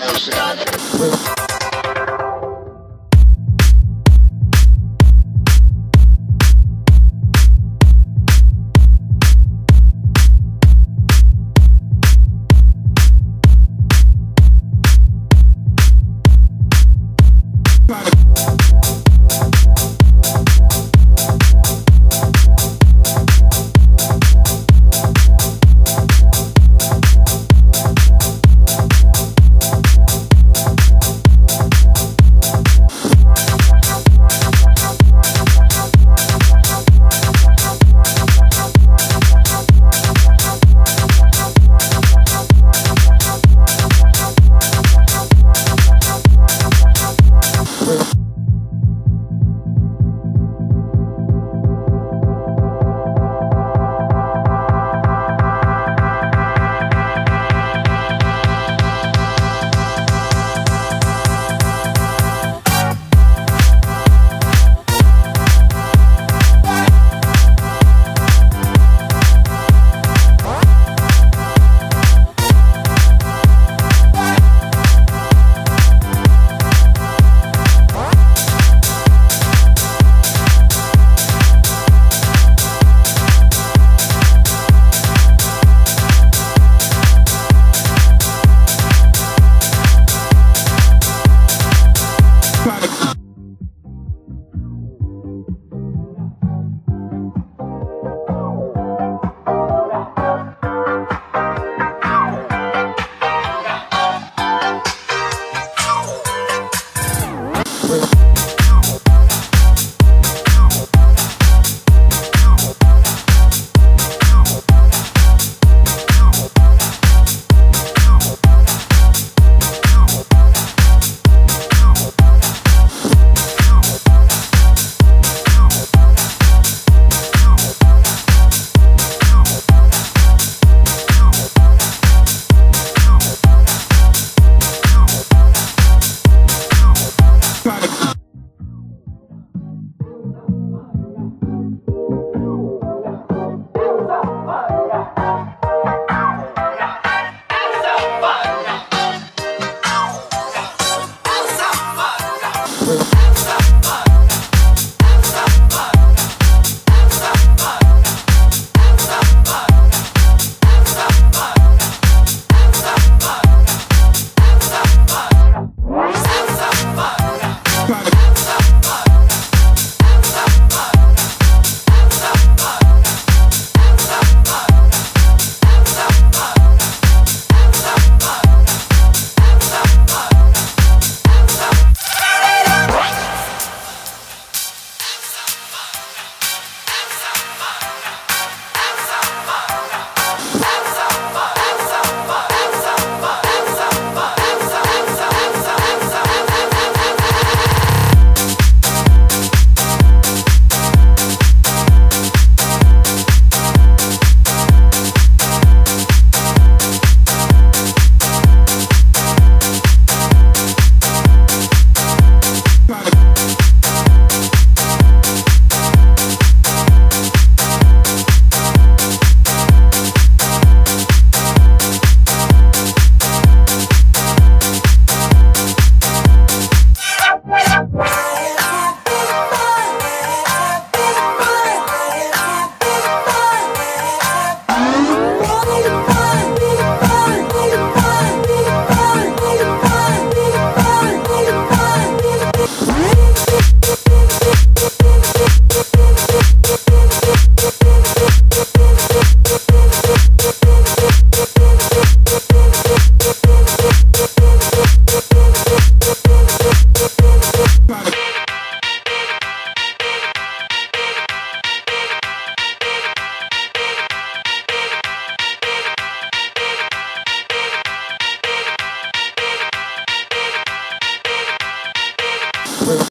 Try